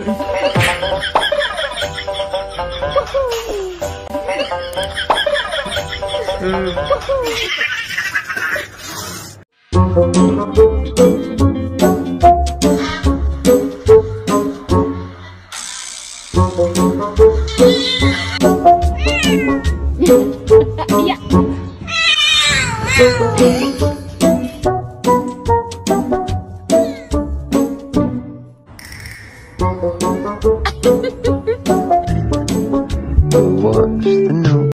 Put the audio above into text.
嗯。哎呀！Watch the news.